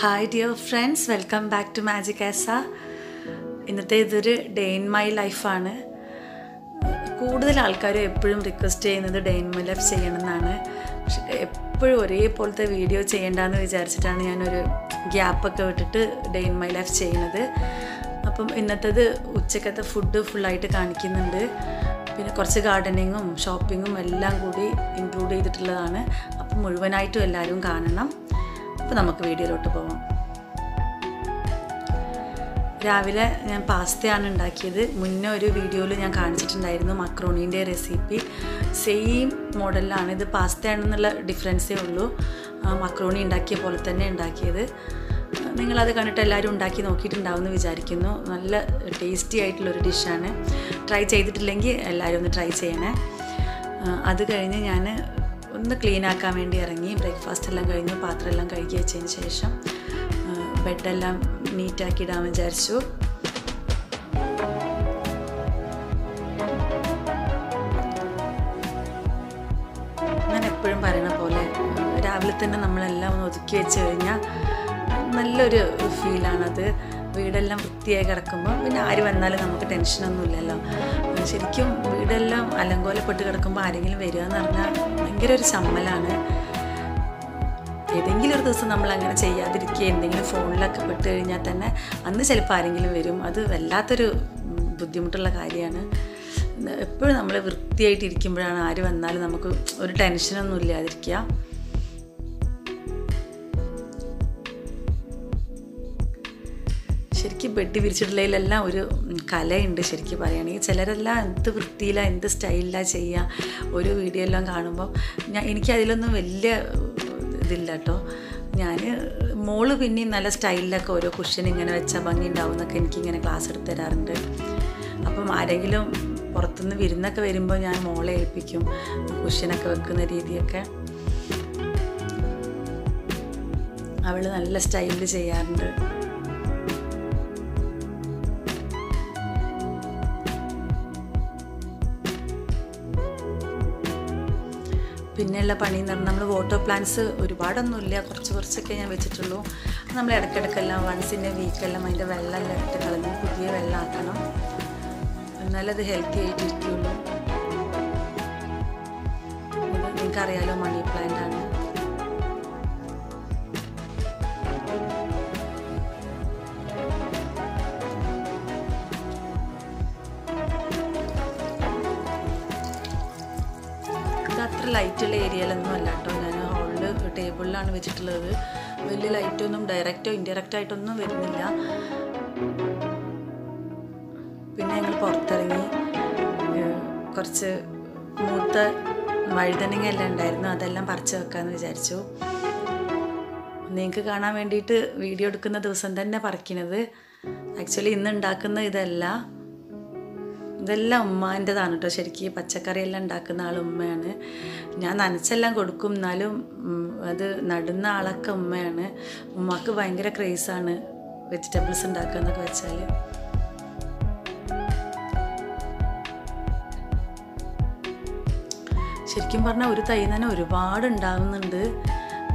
Hi dear friends welcome back to magic ആസ ഇന്നത്തെ ഇതൊരു day in my ലൈഫാണ് കൂടുതൽ ആൾക്കാരും എപ്പോഴും റിക്വസ്റ്റ് ചെയ്യുന്നത് ഡേ ഇൻ മൈ ലൈഫ് ചെയ്യണമെന്നാണ്. പക്ഷെ എപ്പോഴും ഒരേപോലത്തെ വീഡിയോ ചെയ്യേണ്ടെന്ന് വിചാരിച്ചിട്ടാണ് ഞാനൊരു ഗ്യാപ്പൊക്കെ വിട്ടിട്ട് ഡേ ഇൻ മൈ ലൈഫ് ചെയ്യുന്നത്. അപ്പം ഇന്നത്തേത് ഉച്ചക്കത്തെ ഫുഡ് ഫുള്ളായിട്ട് കാണിക്കുന്നുണ്ട്. പിന്നെ കുറച്ച് ഗാർഡനിങ്ങും ഷോപ്പിങ്ങും എല്ലാം കൂടി ഇൻക്ലൂഡ് ചെയ്തിട്ടുള്ളതാണ്. അപ്പം മുഴുവനായിട്ടും എല്ലാവരും കാണണം. അപ്പോൾ നമുക്ക് വീഡിയോയിലോട്ട് പോവാം. രാവിലെ ഞാൻ പാസ്തയാണ് ഉണ്ടാക്കിയത്. മുന്നേ ഒരു വീഡിയോയിൽ ഞാൻ കാണിച്ചിട്ടുണ്ടായിരുന്നു മക്രോണീന്റെ റെസിപ്പി സെയിം മോഡലിലാണ് ഇത് പാസ്തയാണെന്നുള്ള ഡിഫറൻസേ ഉള്ളൂ. മക്രോണി ഉണ്ടാക്കിയ പോലെ തന്നെ ഉണ്ടാക്കിയത്. നിങ്ങളത് കണ്ടിട്ട് എല്ലാവരും ഉണ്ടാക്കി നോക്കിയിട്ടുണ്ടാവുമെന്ന് വിചാരിക്കുന്നു. നല്ല ടേസ്റ്റി ആയിട്ടുള്ളൊരു ഡിഷാണ് ട്രൈ ചെയ്തിട്ടില്ലെങ്കിൽ എല്ലാവരും ഒന്ന് ട്രൈ ചെയ്യണേ. അത് കഴിഞ്ഞ് ഞാൻ ഒന്ന് ക്ലീൻ ആക്കാൻ വേണ്ടി ഇറങ്ങി ബ്രേക്ക്ഫാസ്റ്റ് എല്ലാം കഴിഞ്ഞ് പാത്രം എല്ലാം കഴുകി വെച്ചതിന് ശേഷം ബെഡെല്ലാം നീറ്റാക്കി ഇടാൻ വിചാരിച്ചു. ഞാൻ എപ്പോഴും പറയുന്ന പോലെ രാവിലെ തന്നെ നമ്മളെല്ലാം ഒന്ന് ഒതുക്കി വെച്ച് കഴിഞ്ഞാൽ നല്ലൊരു ഫീലാണത് വീടെല്ലാം വൃത്തിയായി കിടക്കുമ്പോൾ പിന്നെ ആര് വന്നാലും നമുക്ക് ടെൻഷനൊന്നും ഇല്ലല്ലോ ശരിക്കും വീടെല്ലാം അലങ്കോലപ്പെട്ട് കിടക്കുമ്പോൾ ആരെങ്കിലും വരിക എന്ന് പറഞ്ഞാൽ ഭയങ്കര ഒരു ചമ്മലാണ് ഏതെങ്കിലും ഒരു ദിവസം നമ്മൾ അങ്ങനെ ചെയ്യാതിരിക്കുക എന്തെങ്കിലും ഫോണിലൊക്കെ പെട്ട് കഴിഞ്ഞാൽ തന്നെ അന്ന് ചിലപ്പോൾ ആരെങ്കിലും വരും. അത് വല്ലാത്തൊരു ബുദ്ധിമുട്ടുള്ള കാര്യമാണ്. എപ്പോഴും നമ്മൾ വൃത്തിയായിട്ട് ഇരിക്കുമ്പോഴാണ് ആര് വന്നാലും നമുക്ക് ഒരു ടെൻഷനൊന്നും ഇല്ലാതിരിക്കുക. ശരിക്കും ബെഡ് വിരിച്ചിട്ടുള്ളതിലെല്ലാം ഒരു കലയുണ്ട് ശരിക്കും പറയുകയാണെങ്കിൽ. ചിലരെല്ലാം എന്ത് വൃത്തിയിലാണ് എന്ത് സ്റ്റൈലിലാണ് ചെയ്യുക ഒരു വീഡിയോ എല്ലാം കാണുമ്പോൾ ഞാൻ എനിക്ക് അതിലൊന്നും വലിയ ഇതില്ല കേട്ടോ. ഞാൻ മോൾ പിന്നെയും നല്ല സ്റ്റൈലിലൊക്കെ ഓരോ കുഷൻ ഇങ്ങനെ വെച്ചാൽ ഭംഗി ഉണ്ടാവും എന്നൊക്കെ എനിക്കിങ്ങനെ ക്ലാസ് എടുത്ത് തരാറുണ്ട്. അപ്പം ആരെങ്കിലും പുറത്തുനിന്ന് വിരുന്നൊക്കെ വരുമ്പോൾ ഞാൻ മോളെ ഏൽപ്പിക്കും കുഷനൊക്കെ വെക്കുന്ന രീതിയൊക്കെ. അവൾ നല്ല സ്റ്റൈലിൽ ചെയ്യാറുണ്ട്. പിന്നെയുള്ള പണി എന്ന് പറഞ്ഞാൽ നമ്മൾ വാട്ടർ പ്ലാന്റ്സ് ഒരുപാടൊന്നുമില്ല. കുറച്ച് കുറച്ചൊക്കെ ഞാൻ വെച്ചിട്ടുള്ളൂ. നമ്മൾ ഇടയ്ക്കിടയ്ക്കെല്ലാം വൺസിന്റെ വീക്കെല്ലാം അതിന്റെ വെള്ളമെല്ലാം ഇട്ട് കളഞ്ഞ് പുതിയ വെള്ളം ആക്കണം. എന്നാലത് ഹെൽത്തി ആയിട്ട് ഇരിക്കുള്ളൂ. ഇത് നിങ്ങൾക്കറിയാലോ മണി അത്ര ലൈറ്റുള്ള ഏരിയയിലൊന്നും അല്ല കേട്ടോ. ഞാൻ ഹോളിൽ ടേബിളിലാണ് വെച്ചിട്ടുള്ളത്. വലിയ ലൈറ്റൊന്നും ഡയറക്റ്റോ ഇൻഡയറക്റ്റോ ആയിട്ടൊന്നും വരുന്നില്ല. പിന്നെ ഞങ്ങൾ പുറത്തിറങ്ങി. കുറച്ച് മൂത്ത വഴുതനങ്ങ എല്ലാം ഉണ്ടായിരുന്നു. അതെല്ലാം പറിച്ചു വെക്കാമെന്ന് വിചാരിച്ചു. നിങ്ങൾക്ക് കാണാൻ വേണ്ടിയിട്ട് വീഡിയോ എടുക്കുന്ന ദിവസം തന്നെ പറിക്കുന്നത് ആക്ച്വലി ഇന്ന് ഉണ്ടാക്കുന്ന ഇതല്ല. ഇതെല്ലാം ഉമ്മാന്റെതാണ് കേട്ടോ ശരിക്കും പച്ചക്കറിയെല്ലാം ഉണ്ടാക്കുന്ന ആൾ ഉമ്മയാണ്. ഞാൻ നനച്ചെല്ലാം കൊടുക്കും. എന്നാലും അത് നടുന്ന ആളൊക്കെ ഉമ്മയാണ്. ഉമ്മക്ക് ഭയങ്കര ക്രേസാണ് വെജിറ്റബിൾസ് ഉണ്ടാക്കുക എന്നൊക്കെ വെച്ചാൽ ശരിക്കും പറഞ്ഞാൽ ഒരു തൈ തന്നെ ഒരുപാട് ഉണ്ടാകുന്നുണ്ട്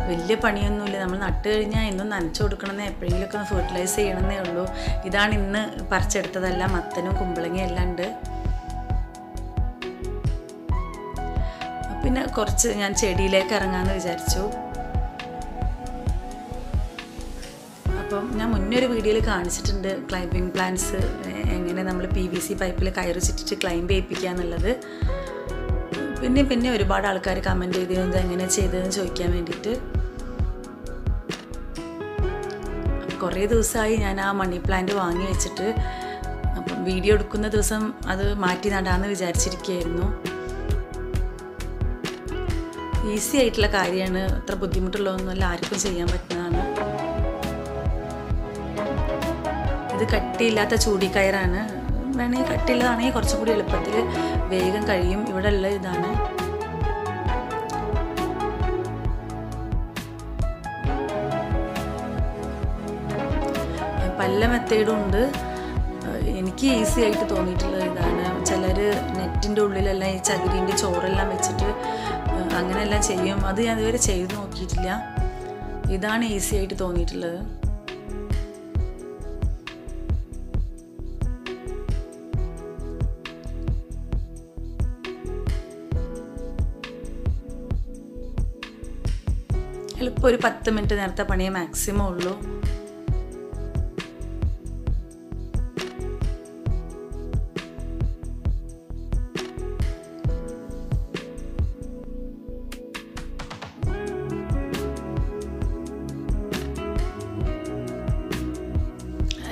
വലിയ പണിയൊന്നുമില്ല. നമ്മൾ നട്ട് കഴിഞ്ഞാൽ ഇന്നും നനച്ചു കൊടുക്കണമെന്നേ എപ്പോഴെങ്കിലുമൊക്കെ ഒന്ന് ഫെർട്ടിലൈസ് ചെയ്യണമെന്നേ ഉള്ളൂ. ഇതാണ് ഇന്ന് പറിച്ചെടുത്തതല്ല മത്തനും കുമ്പളങ്ങയും എല്ലാം ഉണ്ട്. പിന്നെ കുറച്ച് ഞാൻ ചെടിയിലേക്ക് ഇറങ്ങാമെന്ന് വിചാരിച്ചു. അപ്പം ഞാൻ മുന്നേ ഒരു വീഡിയോയിൽ കാണിച്ചിട്ടുണ്ട് ക്ലൈംബിങ് പ്ലാന്റ്സ് എങ്ങനെ നമ്മൾ പി വി സി പൈപ്പിൽ കയറി ചുറ്റിട്ട് ക്ലൈംബ് ചെയ്യിപ്പിക്കുക എന്നുള്ളത്. പിന്നെ പിന്നെ ഒരുപാട് ആൾക്കാർ കമന്റ് ചെയ്തത് എങ്ങനെ ചെയ്തതെന്ന് ചോദിക്കാൻ വേണ്ടിയിട്ട്. കുറേ ദിവസമായി ഞാൻ ആ മണി പ്ലാന്റ് വാങ്ങി വെച്ചിട്ട്. അപ്പം വീഡിയോ എടുക്കുന്ന ദിവസം അത് മാറ്റി നടാമെന്ന് വിചാരിച്ചിരിക്കുകയായിരുന്നു. ഈസി ആയിട്ടുള്ള കാര്യമാണ്. അത്ര ബുദ്ധിമുട്ടുള്ളതൊന്നുമല്ല ആർക്കും ചെയ്യാൻ പറ്റുന്നതാണ്. ഇത് കട്ടിയില്ലാത്ത ചൂടിക്കയറാണ്. വേണമെങ്കിൽ കട്ടിയുള്ളതാണെങ്കിൽ കുറച്ചും കൂടി എളുപ്പത്തിൽ വേഗം കഴിയും. ഇവിടെ ഉള്ള ഇതാണ്. പല മെത്തേഡും ഉണ്ട്. എനിക്ക് ഈസി ആയിട്ട് തോന്നിയിട്ടുള്ളത് ഇതാണ്. ചിലർ നെറ്റിന്റെ ഉള്ളിലെല്ലാം ഈ ചകിരീന്റെ ചോറെല്ലാം വെച്ചിട്ട് അങ്ങനെയെല്ലാം ചെയ്യും. അത് ഞാൻ ഇതുവരെ ചെയ്ത് നോക്കിയിട്ടില്ല. ഇതാണ് ഈസി ആയിട്ട് തോന്നിയിട്ടുള്ളത്. എളുപ്പം ഒരു പത്ത് മിനിറ്റ് നേരത്തെ പണിയേ മാക്സിമം ഉള്ളൂ.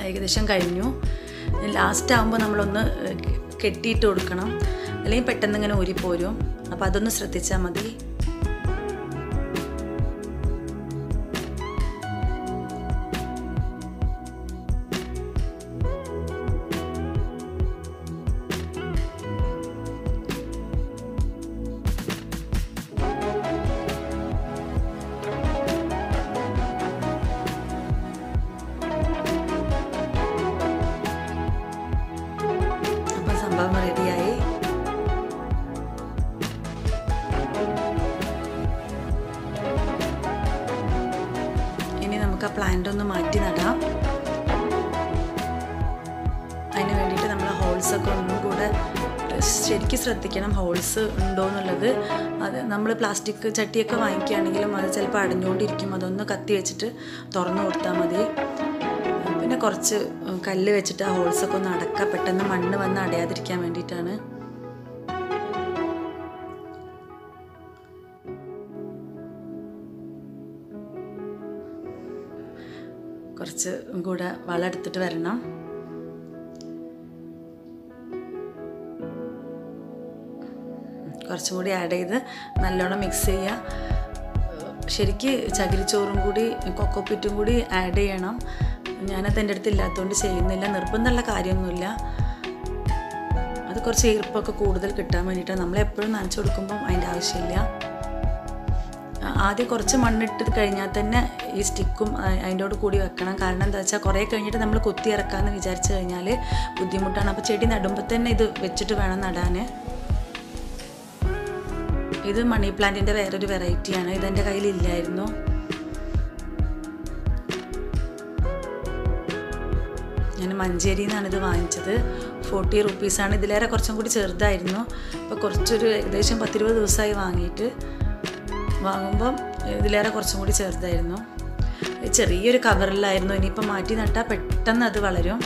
ഏകദേശം കഴിഞ്ഞു. ലാസ്റ്റ് ആകുമ്പോൾ നമ്മളൊന്ന് കെട്ടിയിട്ട് കൊടുക്കണം. അല്ലെങ്കിൽ പെട്ടെന്ന് ഇങ്ങനെ ഊരിപ്പോരും. അപ്പോൾ അതൊന്ന് ശ്രദ്ധിച്ചാൽ മതി. ശ്രദ്ധിക്കണം ഹോൾസ് ഉണ്ടോ എന്നുള്ളത്. അത് നമ്മൾ പ്ലാസ്റ്റിക് ചട്ടിയൊക്കെ വാങ്ങിക്കുകയാണെങ്കിലും അത് ചിലപ്പോൾ അടഞ്ഞുകൊണ്ടിരിക്കും അതൊന്ന് കത്തി വെച്ചിട്ട് തുറന്നു കൊടുത്താൽ മതി. പിന്നെ കുറച്ച് കല്ല് വെച്ചിട്ട് ആ ഹോൾസൊക്കെ ഒന്ന് അടക്കുക പെട്ടെന്ന് മണ്ണ് വന്ന് അടയാതിരിക്കാൻ വേണ്ടിയിട്ടാണ്. കുറച്ച് കൂടെ വളം എടുത്തിട്ട് വരണം. കുറച്ചും കൂടി ആഡ് ചെയ്ത് നല്ലോണം മിക്സ് ചെയ്യുക ശരിക്ക് ചകിരിച്ചോറും കൂടി കൊക്കോപ്പിറ്റും കൂടി ആഡ് ചെയ്യണം. ഞാനത് എന്റെ അടുത്ത് ഇല്ലാത്തതുകൊണ്ട് ചെയ്യുന്നില്ല. നിർബന്ധമുള്ള കാര്യമൊന്നുമില്ല. അത് കുറച്ച് ഈർപ്പൊക്കെ കൂടുതൽ കിട്ടാൻ വേണ്ടിയിട്ട്. നമ്മളെപ്പോഴും നനച്ചു കൊടുക്കുമ്പം അതിന്റെ ആവശ്യമില്ല. ആദ്യം കുറച്ച് മണ്ണിട്ട് കഴിഞ്ഞാൽ തന്നെ ഈ സ്റ്റിക്കും അതിന്റെ കൂടി വെക്കണം. കാരണം എന്താ വെച്ചാൽ കുറേ കഴിഞ്ഞിട്ട് നമ്മൾ കുത്തി ഇറക്കാമെന്ന് വിചാരിച്ചു കഴിഞ്ഞാൽ ബുദ്ധിമുട്ടാണ്. അപ്പോൾ ചെടി നടുമ്പോൾ തന്നെ ഇത് വെച്ചിട്ട് വേണം നടാൻ ഇത് മണി പ്ലാന്റിന്റെ വേറൊരു വെറൈറ്റിയാണ്. ഇതെന്റെ കയ്യിലില്ലായിരുന്നു. ഞാൻ മഞ്ചേരിയിൽ നിന്നാണ് ഇത് വാങ്ങിച്ചത്. ഫോർട്ടി റുപ്പീസാണ് ഇതിലേറെ കുറച്ചും കൂടി ചെറുതായിരുന്നു. അപ്പോൾ കുറച്ചൊരു ഏകദേശം പത്തിരുപത് ദിവസമായി വാങ്ങിയിട്ട് വാങ്ങുമ്പം ഇതിലേറെ കുറച്ചും കൂടി ചെറുതായിരുന്നു. ചെറിയൊരു കവറിലായിരുന്നു. ഇനിയിപ്പോൾ മാറ്റി നട്ടാൽ പെട്ടെന്ന് അത് വളരും.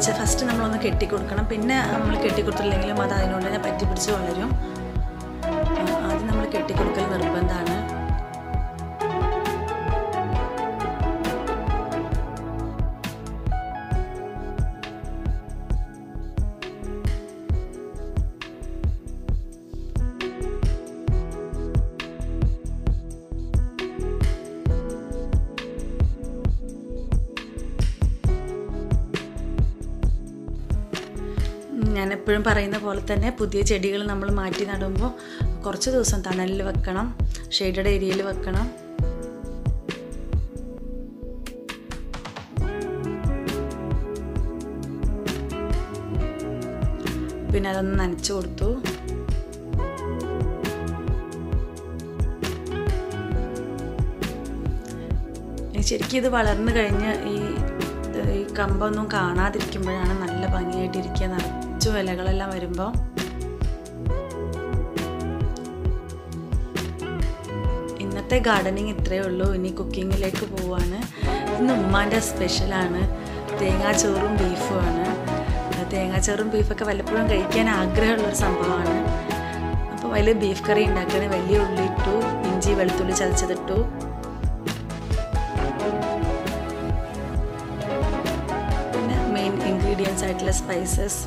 വെച്ച് ഫസ്റ്റ് നമ്മളൊന്ന് കെട്ടിക്കൊടുക്കണം. പിന്നെ നമ്മൾ കെട്ടിക്കൊടുത്തില്ലെങ്കിലും അത് അതിനോട് തന്നെ പറ്റി പിടിച്ച് വളരും. ആദ്യം നമ്മൾ കെട്ടിക്കൊടുക്കൽ നിർബന്ധമാണ്. ഞാൻ എപ്പോഴും പറയുന്ന പോലെ തന്നെ പുതിയ ചെടികൾ നമ്മൾ മാറ്റി നടുമ്പോൾ കുറച്ച് ദിവസം തണലിൽ വെക്കണം ഷെയ്ഡഡ് ഏരിയയിൽ വെക്കണം. പിന്നെ അതൊന്ന് നനച്ചു കൊടുത്തു. ശരിക്കും ഇത് വളർന്നു കഴിഞ്ഞ് ഈ കമ്പൊന്നും കാണാതിരിക്കുമ്പോഴാണ് നല്ല ഭംഗിയായിട്ടിരിക്കുക നിറച്ചു ഇലകളെല്ലാം വരുമ്പോൾ ഇന്നത്തെ ഗാർഡനിങ് ഇത്രയേ ഉള്ളൂ. ഇനി കുക്കിങ്ങിലേക്ക് പോവാണ്. ഇന്ന് ഉമ്മാന്റെ സ്പെഷ്യലാണ് തേങ്ങാച്ചോറും ബീഫുമാണ് തേങ്ങാച്ചോറും ബീഫൊക്കെ വല്ലപ്പോഴും കഴിക്കാൻ ആഗ്രഹമുള്ളൊരു സംഭവമാണ്. അപ്പോൾ അതിൽ ബീഫ് കറി ഉണ്ടാക്കാൻ വലിയ ഉള്ളി ഇട്ടു ഇഞ്ചി വെളുത്തുള്ളി ചതച്ചതിട്ടു. പിന്നെ മെയിൻ ഇൻഗ്രീഡിയൻസ് ആയിട്ടുള്ള സ്പൈസസ്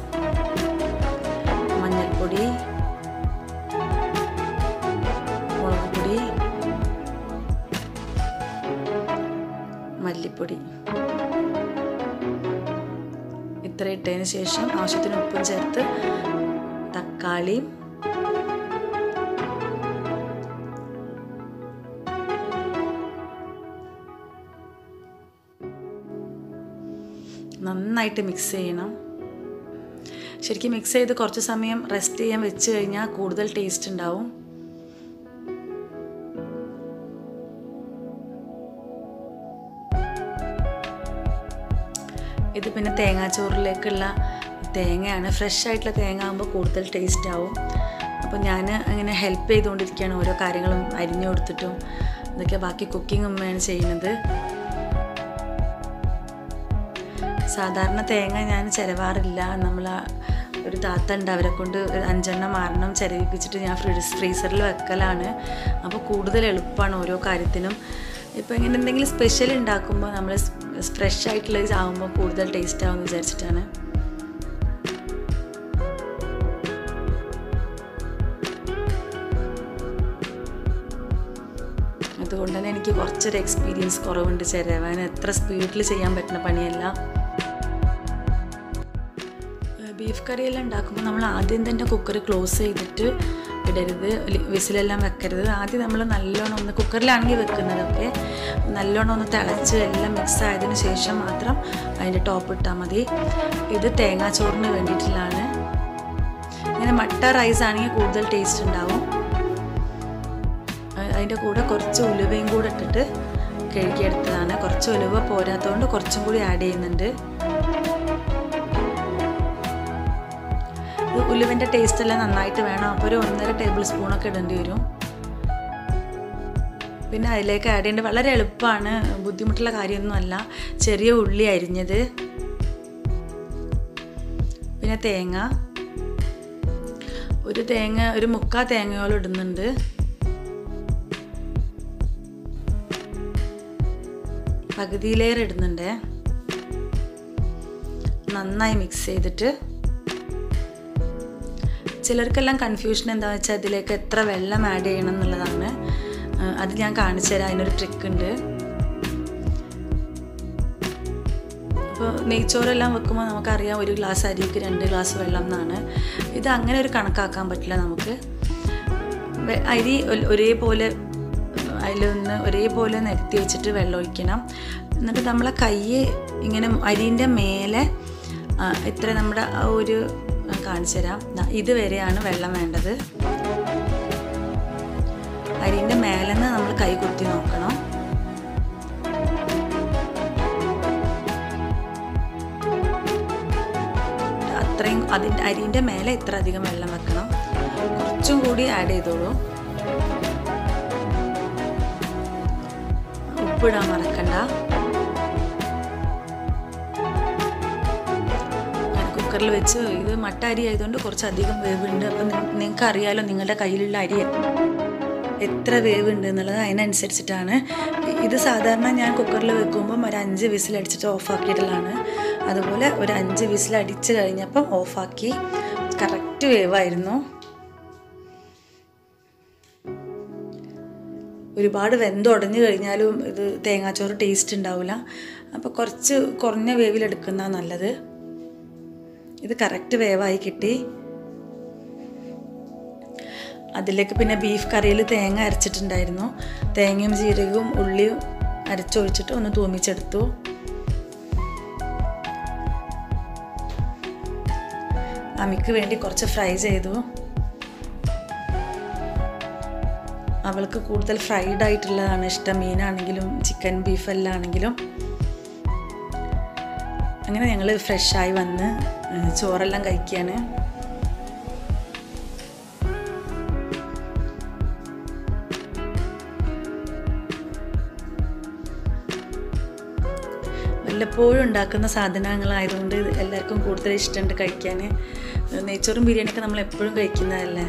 മല്ലിപ്പൊടി ഇത്ര ഇട്ടതിന് ശേഷം ആവശ്യത്തിന് ഉപ്പും ചേർത്ത് തക്കാളിയും നന്നായിട്ട് മിക്സ് ചെയ്യണം. ശരിക്കും മിക്സ് ചെയ്ത് കുറച്ച് സമയം റെസ്റ്റ് ചെയ്യാൻ വെച്ച് കഴിഞ്ഞാൽ കൂടുതൽ ടേസ്റ്റ് ഉണ്ടാവും. ഇത് പിന്നെ തേങ്ങാച്ചോറിലേക്കുള്ള തേങ്ങയാണ്. ഫ്രഷ് ആയിട്ടുള്ള തേങ്ങ ആകുമ്പോൾ കൂടുതൽ ടേസ്റ്റ് ആവും. അപ്പോൾ ഞാൻ അങ്ങനെ ഹെൽപ്പ് ചെയ്തുകൊണ്ടിരിക്കുകയാണ് ഓരോ കാര്യങ്ങളും അരിഞ്ഞു കൊടുത്തിട്ടും. അതൊക്കെ ബാക്കി കുക്കിംഗ് ഉമ്മയാണ് ചെയ്യുന്നത്. സാധാരണ തേങ്ങ ഞാൻ ചിലവാറില്ല. നമ്മൾ ഒരു താത്ത ഉണ്ട് അവരെ കൊണ്ട് ഒരു അഞ്ചെണ്ണം മാറണം ചിലവിപ്പിച്ചിട്ട് ഞാൻ ഫ്രിഡ്ജ് ഫ്രീസറിൽ വെക്കലാണ്. അപ്പോൾ കൂടുതൽ എളുപ്പമാണ് ഓരോ കാര്യത്തിനും. ഇപ്പോൾ ഇങ്ങനെ എന്തെങ്കിലും സ്പെഷ്യൽ ഉണ്ടാക്കുമ്പോൾ നമ്മൾ ഫ്രഷ് ആയിട്ടുള്ള ആകുമ്പോൾ കൂടുതൽ ടേസ്റ്റ് ആവുമെന്ന് വിചാരിച്ചിട്ടാണ്. അതുകൊണ്ട് തന്നെ എനിക്ക് കുറച്ചൊരു എക്സ്പീരിയൻസ് കുറവുണ്ട്. ചിരവാൻ എത്ര സ്പീഡിൽ ചെയ്യാൻ പറ്റുന്ന പണിയല്ല. ബീഫ് കറിയെല്ലാം ഉണ്ടാക്കുമ്പോൾ നമ്മൾ ആദ്യം തന്നെ കുക്കർ ക്ലോസ് ചെയ്തിട്ട് ഇടരുത് വിസിലെല്ലാം വെക്കരുത്. ആദ്യം നമ്മൾ നല്ലോണം ഒന്ന് കുക്കറിലാണെങ്കിൽ വെക്കുന്നതൊക്കെ നല്ലോണം ഒന്ന് തിളച്ച് എല്ലാം മിക്സ് ആയതിനു ശേഷം മാത്രം അതിന്റെ ടോപ്പ് ഇട്ടാൽ മതി. ഇത് തേങ്ങാച്ചോറിന് വേണ്ടിയിട്ടുള്ളതാണ്. ഇങ്ങനെ മട്ട റൈസ് ആണെങ്കിൽ കൂടുതൽ ടേസ്റ്റ് ഉണ്ടാവും. അതിന്റെ കൂടെ കുറച്ച് ഉലുവയും കൂടെ ഇട്ടിട്ട് കഴുകിയെടുത്തതാണ്. കുറച്ച് ഉലുവ പോരാത്തതുകൊണ്ട് കുറച്ചും കൂടി ആഡ് ചെയ്യുന്നുണ്ട്. ഉലുവിന്റെ ടേസ്റ്റ് എല്ലാം നന്നായിട്ട് വേണം. അപ്പോൾ ഒരു ഒന്നര ടേബിൾ സ്പൂണൊക്കെ ഇടേണ്ടി വരും. പിന്നെ അതിലേക്ക് ആഡ് ചെയ്യേണ്ടത് വളരെ എളുപ്പമാണ്. ബുദ്ധിമുട്ടുള്ള കാര്യമൊന്നുമല്ല. ചെറിയ ഉള്ളി അരിഞ്ഞത്. പിന്നെ തേങ്ങ. ഒരു തേങ്ങ ഒരു മുക്കാ തേങ്ങയോളം ഇടുന്നുണ്ട്. പകുതിയിലേറെ ഇടുന്നുണ്ട്. നന്നായി മിക്സ് ചെയ്തിട്ട് ചിലർക്കെല്ലാം കൺഫ്യൂഷൻ എന്താ വെച്ചാൽ അതിലേക്ക് എത്ര വെള്ളം ആഡ് ചെയ്യണം എന്നുള്ളതാണ്. അത് ഞാൻ കാണിച്ചു തരാം. അതിനൊരു ട്രിക്ക് ഉണ്ട്. ഇപ്പോൾ നെയ്ച്ചോറെല്ലാം വെക്കുമ്പോൾ നമുക്കറിയാം ഒരു ഗ്ലാസ് അരിക്ക് രണ്ട് ഗ്ലാസ് വെള്ളം എന്നാണ്. ഇത് അങ്ങനെ ഒരു കണക്കാക്കാൻ പറ്റില്ല നമുക്ക്. അരി ഒരേപോലെ അതിലൊന്ന് ഒരേപോലെ നിരത്തി വെച്ചിട്ട് വെള്ളം ഒഴിക്കണം. എന്നിട്ട് നമ്മളെ കൈ ഇങ്ങനെ അരിന്റെ മേലെ ഇത്ര നമ്മുടെ ആ ഒരു കാണിച്ചു തരാം. ഇതുവരെയാണ് വെള്ളം വേണ്ടത്. അരിന്റെ മേലെന്ന് നമ്മൾ കൈ കുത്തി നോക്കണം. അത്രയും അതിന്റെ അരിന്റെ മേലെ ഇത്ര അധികം വെള്ളം വെക്കണം. കുറച്ചും കൂടി ആഡ് ചെയ്തോളൂ. ഉപ്പിടാൻ മറക്കണ്ട. കുക്കറിൽ വെച്ച് ഇത് മട്ട അരി ആയതുകൊണ്ട് കുറച്ചധികം വേവുണ്ട്. അപ്പം നിങ്ങൾക്ക് അറിയാലോ നിങ്ങളുടെ കയ്യിലുള്ള അരി എത്ര വേവുണ്ട് എന്നുള്ളത് അതിനനുസരിച്ചിട്ടാണ്. ഇത് സാധാരണ ഞാൻ കുക്കറിൽ വെക്കുമ്പം ഒരു അഞ്ച് വിസിൽ അടിച്ചിട്ട് ഓഫാക്കിയിടലാണ് അതുപോലെ ഒരു അഞ്ച് വിസിൽ അടിച്ച് കഴിഞ്ഞപ്പം ഓഫാക്കി കറക്റ്റ് വേവായിരുന്നു. ഒരുപാട് വെന്തുടഞ്ഞു കഴിഞ്ഞാലും ഇത് തേങ്ങാച്ചോറ് ടേസ്റ്റ് ഉണ്ടാവില്ല. അപ്പോൾ കുറച്ച് കുറഞ്ഞ വേവിലെടുക്കുന്നതാണ് നല്ലത്. ഇത് കറക്റ്റ് വേവായി കിട്ടി. അതിലേക്ക് പിന്നെ ബീഫ് കറിയിൽ തേങ്ങ അരച്ചിട്ടുണ്ടായിരുന്നു. തേങ്ങയും ജീരകവും ഉള്ളിയും അരച്ചൊഴിച്ചിട്ട് ഒന്ന് തൂമിച്ചെടുത്തു. അമിക്ക് വേണ്ടി കുറച്ച് ഫ്രൈ ചെയ്തു. അവൾക്ക് കൂടുതൽ ഫ്രൈഡ് ആയിട്ടുള്ളതാണ് ഇഷ്ടം. മീനാണെങ്കിലും ചിക്കൻ ബീഫ് എല്ലാം ആണെങ്കിലും അങ്ങനെ ഞങ്ങൾ ഫ്രഷായി വന്ന് ചോറെല്ലാം കഴിക്കുകയാണ് വല്ലപ്പോഴും ഉണ്ടാക്കുന്ന സാധനങ്ങളായതുകൊണ്ട് എല്ലാവർക്കും കൂടുതൽ ഇഷ്ടമുണ്ട് കഴിക്കാൻ നെയ്ച്ചോറും ബിരിയാണിയൊക്കെ നമ്മൾ എപ്പോഴും കഴിക്കുന്നതല്ലേ?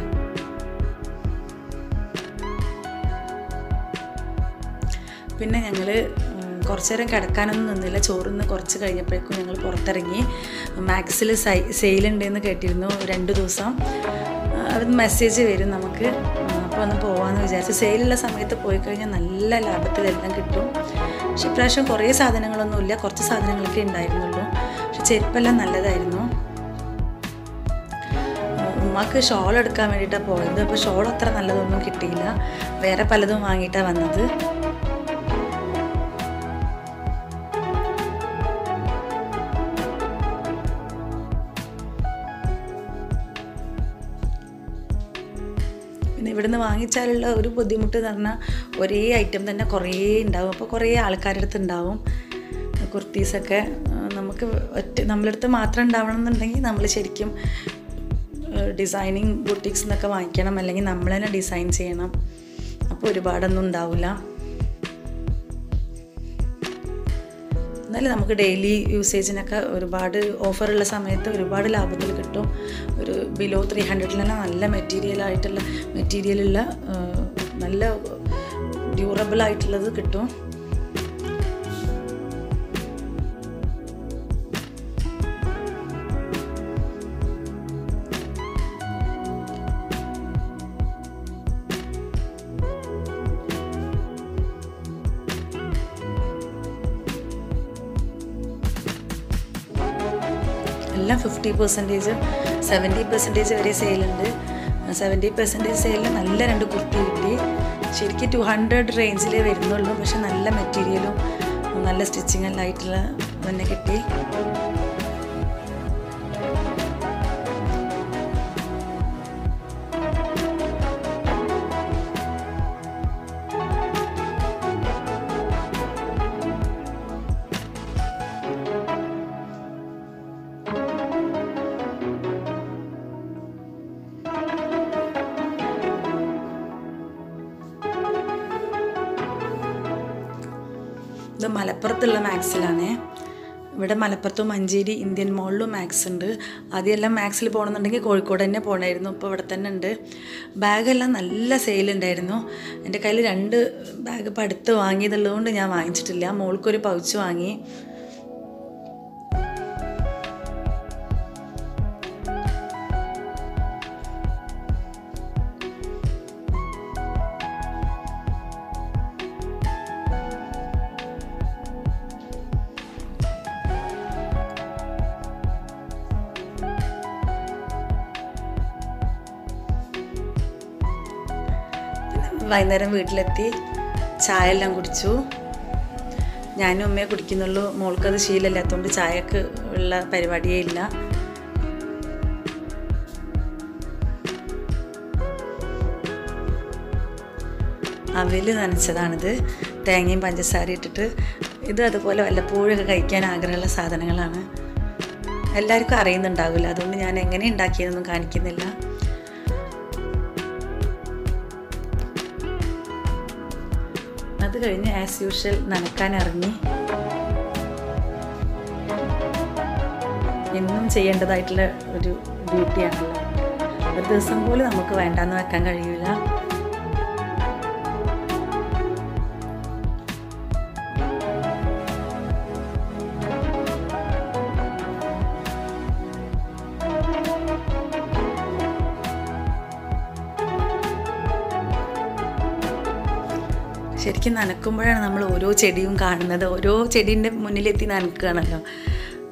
പിന്നെ ഞങ്ങൾ കുറച്ച് നേരം കിടക്കാനൊന്നും നിന്നില്ല. ചോറിന്ന് കുറച്ച് കഴിഞ്ഞപ്പോഴേക്കും ഞങ്ങൾ പുറത്തിറങ്ങി. മാക്സിൽ സൈ സെയിലുണ്ടെന്ന് കേട്ടിരുന്നു രണ്ട് ദിവസം. അത് മെസ്സേജ് വരും നമുക്ക്. അപ്പോൾ ഒന്ന് പോകാമെന്ന് വിചാരിച്ചു. സെയിലുള്ള സമയത്ത് പോയി കഴിഞ്ഞാൽ നല്ല ലാഭത്തിലെല്ലാം കിട്ടും. പക്ഷെ ഇപ്രാവശ്യം കുറേ സാധനങ്ങളൊന്നുമില്ല കുറച്ച് സാധനങ്ങളൊക്കെ ഉണ്ടായിരുന്നുള്ളൂ. പക്ഷെ ചെരുപ്പെല്ലാം നല്ലതായിരുന്നു. ഉമ്മക്ക് ഷോൾ എടുക്കാൻ വേണ്ടിയിട്ടാണ് പോയത്. അപ്പോൾ ഷോൾ അത്ര നല്ലതൊന്നും കിട്ടിയില്ല. വേറെ പലതും വാങ്ങിയിട്ടാണ് വന്നത്. ഇവിടുന്ന് വാങ്ങിച്ചാലുള്ള ഒരു ബുദ്ധിമുട്ട് എന്ന് പറഞ്ഞാൽ ഒരേ ഐറ്റം തന്നെ കുറേ ഉണ്ടാവും. അപ്പോൾ കുറേ ആൾക്കാരുടെ അടുത്ത് ഉണ്ടാവും. കുർത്തീസൊക്കെ നമുക്ക് ഒറ്റ നമ്മളടുത്ത് മാത്രം ഉണ്ടാവണം എന്നുണ്ടെങ്കിൽ നമ്മൾ ശരിക്കും ഡിസൈനിങ് ബുട്ടിക്സ് എന്നൊക്കെ വാങ്ങിക്കണം. അല്ലെങ്കിൽ നമ്മൾ തന്നെ ഡിസൈൻ ചെയ്യണം. അപ്പോൾ ഒരുപാടൊന്നും ഉണ്ടാവില്ല എന്നാലും നമുക്ക് ഡെയിലി യൂസേജിനൊക്കെ ഒരുപാട് ഓഫറുള്ള സമയത്ത് ഒരുപാട് ലാഭത്തിൽ കിട്ടും. ഒരു ബിലോ ത്രീ ഹൺഡ്രഡിൽ തന്നെ നല്ല മെറ്റീരിയൽ ആയിട്ടുള്ള മെറ്റീരിയലുള്ള നല്ല ഡ്യൂറബിൾ ആയിട്ടുള്ളത് കിട്ടും. എല്ലാം ഫിഫ്റ്റി പെർസെന്റേജ് സെവന്റി പെർസെന്റേജ് വരെ സെയിലുണ്ട് സെവന്റി പെർസെന്റേജ് സെയിലിൽ നല്ല രണ്ട് കുർത്തി കിട്ടി. ശരിക്കും ടു ഹൺഡ്രഡ് റേഞ്ചിലേ വരുന്നുള്ളൂ. പക്ഷെ നല്ല മെറ്റീരിയലും നല്ല സ്റ്റിച്ചിങ് എല്ലാം ആയിട്ടുള്ള തന്നെ കിട്ടി. മലപ്പുറത്തുള്ള മാക്സിലാണേ ഇവിടെ മലപ്പുറത്തും മഞ്ചേരി ഇന്ത്യൻ മോളിലും മാക്സ് ഉണ്ട്. ആദ്യമെല്ലാം മാക്സിൽ പോകണമെന്നുണ്ടെങ്കിൽ കോഴിക്കോട് തന്നെ പോകണമായിരുന്നു. ഇപ്പോൾ ഇവിടെ തന്നെ ഉണ്ട്. ബാഗെല്ലാം നല്ല സെയിലുണ്ടായിരുന്നു എന്റെ കയ്യിൽ രണ്ട് ബാഗ് ഇപ്പോൾ അടുത്ത് വാങ്ങിയതുള്ളതുകൊണ്ട് ഞാൻ വാങ്ങിച്ചിട്ടില്ല. മോൾക്കൊരു പൗച്ച് വാങ്ങി. വൈകുന്നേരം വീട്ടിലെത്തി ചായ എല്ലാം കുടിച്ചു. ഞാനും അമ്മയെ കുടിക്കുന്നുള്ളൂ. മോൾക്കത് ശീലമില്ലാത്തതുകൊണ്ട് ചായക്ക് ഉള്ള പരിപാടിയേ ഇല്ല. അവൽ നനച്ചതാണിത്. തേങ്ങയും പഞ്ചസാര ഇട്ടിട്ട്. ഇത് അതുപോലെ വല്ലപ്പോഴൊക്കെ കഴിക്കാൻ ആഗ്രഹമുള്ള സാധനങ്ങളാണ്. എല്ലാവർക്കും അറിയുന്നുണ്ടാവില്ല. അതുകൊണ്ട് ഞാൻ എങ്ങനെ ഉണ്ടാക്കിയതൊന്നും കാണിക്കുന്നില്ല. കഴിഞ്ഞ് ആസ് യൂഷ്വൽ നനക്കാൻ ഇറങ്ങി. എന്നും ചെയ്യേണ്ടതായിട്ടുള്ള ഒരു ഡ്യൂട്ടിയാണല്ലോ ഒരു ദിവസം പോലും നമുക്ക് വേണ്ടാന്ന് വെക്കാൻ കഴിയില്ല ശരിക്കും നനക്കുമ്പോഴാണ് നമ്മൾ ഓരോ ചെടിയും കാണുന്നത്. ഓരോ ചെടീന്റെ മുന്നിലെത്തി നനക്കുകയാണല്ലോ.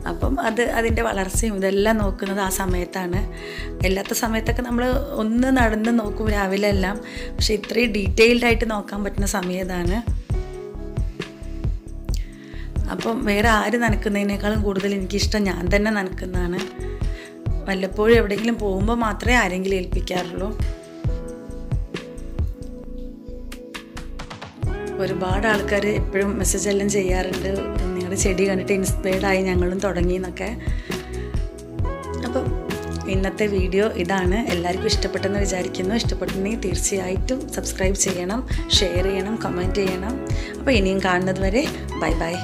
അപ്പം അത് അതിന്റെ വളർച്ചയും ഇതെല്ലാം നോക്കുന്നത് ആ സമയത്താണ്. അല്ലാത്ത സമയത്തൊക്കെ നമ്മൾ ഒന്ന് നടന്ന് നോക്കും രാവിലെ എല്ലാം. പക്ഷെ ഇത്രയും ഡീറ്റെയിൽഡ് ആയിട്ട് നോക്കാൻ പറ്റുന്ന സമയം ഇതാണ് അപ്പം വേറെ ആര് നനക്കുന്നതിനേക്കാളും കൂടുതൽ എനിക്കിഷ്ടം ഞാൻ തന്നെ നനക്കുന്നതാണ്. വല്ലപ്പോഴും എവിടെയെങ്കിലും പോകുമ്പോൾ മാത്രമേ ആരെങ്കിലും ഏൽപ്പിക്കാറുള്ളൂ. ഒരുപാട് ആൾക്കാർ എപ്പോഴും മെസ്സേജ് എല്ലാം ചെയ്യാറുണ്ട്. നിങ്ങളുടെ ചെടി കണ്ടിട്ട് ഇൻസ്പയർഡ് ആയി ഞങ്ങളും തുടങ്ങി എന്നൊക്കെ. അപ്പം ഇന്നത്തെ വീഡിയോ ഇതാണ്. എല്ലാവർക്കും ഇഷ്ടപ്പെട്ടെന്ന് വിചാരിക്കുന്നു. ഇഷ്ടപ്പെട്ടെങ്കിൽ തീർച്ചയായിട്ടും സബ്സ്ക്രൈബ് ചെയ്യണം ഷെയർ ചെയ്യണം കമന്റ് ചെയ്യണം. അപ്പോൾ ഇനിയും കാണുന്നത് വരെ ബൈ ബൈ